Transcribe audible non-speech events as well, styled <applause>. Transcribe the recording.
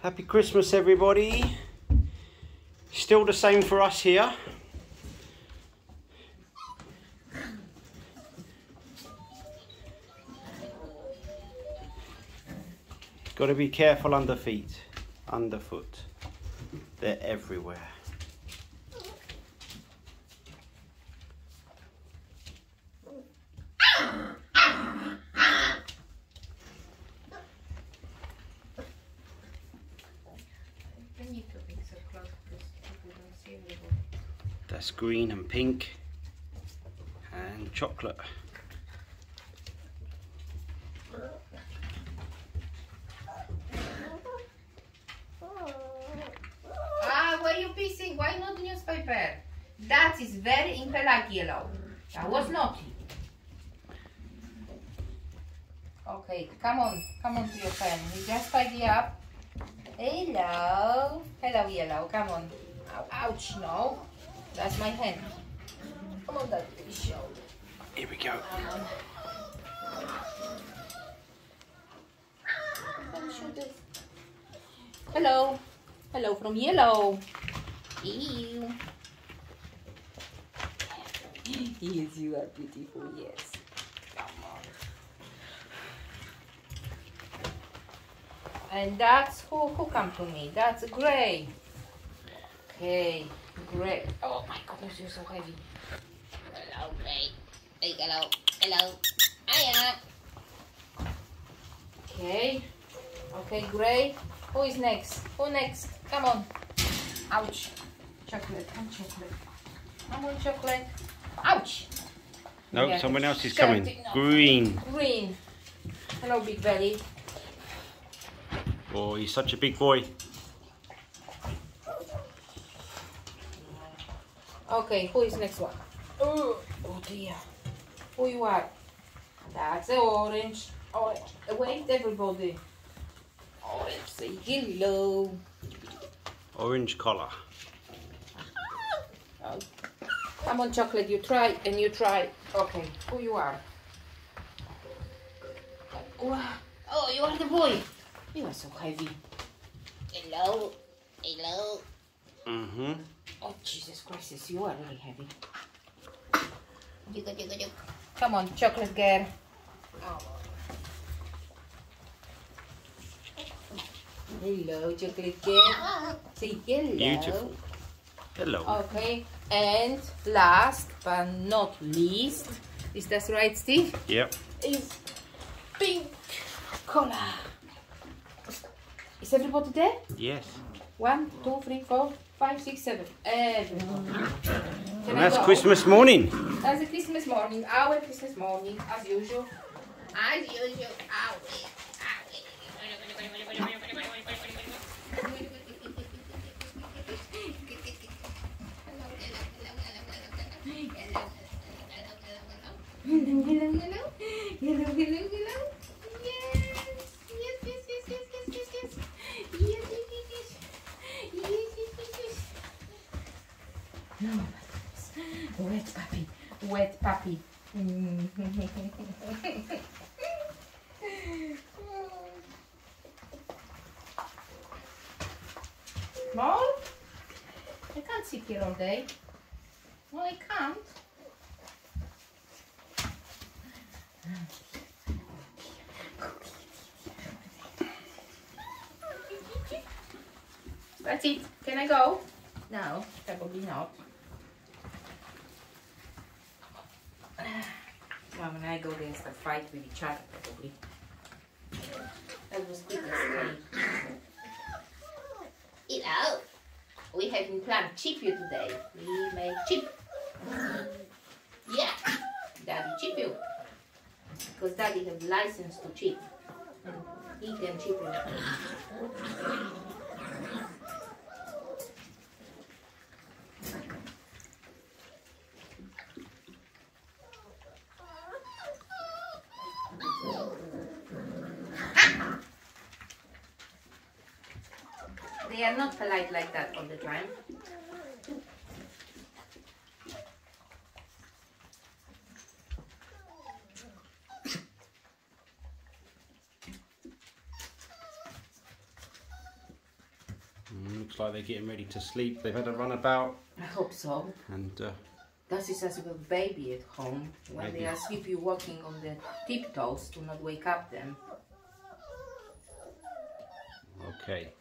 Happy Christmas, everybody. Still the same for us here. Got to be careful under feet, underfoot. They're everywhere. Don't need to be so close because people don't see everybody. That's green and pink and chocolate. Ah, why you pissing? Why not the newspaper? That is very impolite yellow. That was naughty. Okay, come on, come on to your pen. We just tidy up. Hello, hello yellow, come on. Ow, ouch, no. That's my hand. Come on, that show. Here we go. Come on. Don't shoot it. Hello. Hello from yellow. Ew. Yes, you are beautiful, yes. Come on. And that's who who come to me. That's Gray. Okay, Gray. Oh my goodness, you're so heavy. Hello, Gray. Hey, hello. Hello. Hiya. Okay. Okay, Gray. Who is next? Who next? Come on. Ouch. Chocolate. Come chocolate. Come on, chocolate. Ouch. No, someone else is coming. no. Green. Green. Hello, Big Belly. Oh, he's such a big boy. Okay, who is next one? Oh, oh dear. Who you are? That's the orange. Orange. Wait, everybody. Orange, say hello. Orange collar. <laughs> Oh. Come on, chocolate. You try and you try. Okay, who you are? Wow. Oh, you are the boy. You are so heavy. Hello. Hello. Mm-hmm. Oh, Jesus Christ, you are really heavy. Come on, chocolate girl. Oh. Hello, chocolate girl. Say hello. Beautiful. Hello. Okay, and last but not least, is that right, Steve? Yep. Is pink color. Is everybody there? Yes. One, two, three, four, five, six, seven. Everyone. Can And I that's go? Christmas morning. That's a Christmas morning, our Christmas morning, as usual. As usual, always. Mm. Mom? I can't sit here all day. No, I can't. That's it. Can I go? No, probably not. Mom and I go and start fight with each other probably. That was quick escape. Hello. We haven't planned today. We make chip. Yeah. Daddy chip you. Because daddy have license to chip. And he can chip you. They are not polite like that all the time. Mm, looks like they're getting ready to sleep. They've had a run about I hope so. and uh, That is as a baby at home. When Maybe. they are asleep, you're walking on the tiptoes to not wake up them. okay.